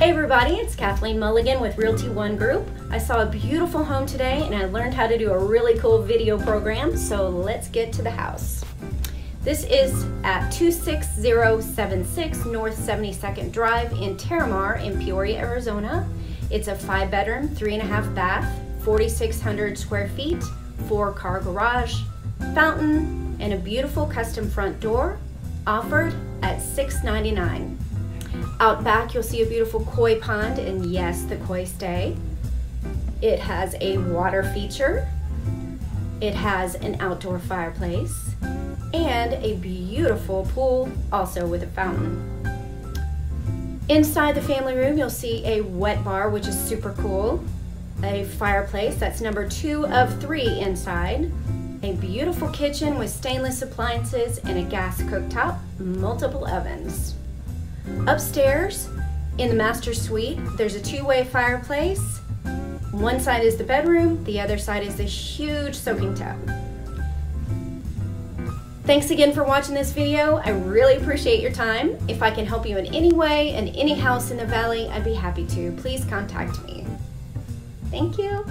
Hey everybody, it's Kathleen Mulligan with Realty One Group. I saw a beautiful home today and I learned how to do a really cool video program, so let's get to the house. This is at 26076 North 72nd Drive in Terramar in Peoria, Arizona. It's a five bedroom, three and a half bath, 4,600 square feet, four car garage, fountain, and a beautiful custom front door offered at $699. Out back, you'll see a beautiful koi pond, and yes, the koi stay. It has a water feature. It has an outdoor fireplace and a beautiful pool, also with a fountain. Inside the family room, you'll see a wet bar, which is super cool. A fireplace, that's number two of three inside. A beautiful kitchen with stainless appliances and a gas cooktop, multiple ovens. Upstairs, in the master suite, there's a two-way fireplace. One side is the bedroom, the other side is the huge soaking tub. Thanks again for watching this video. I really appreciate your time. If I can help you in any way in any house in the valley, I'd be happy to. Please contact me. Thank you.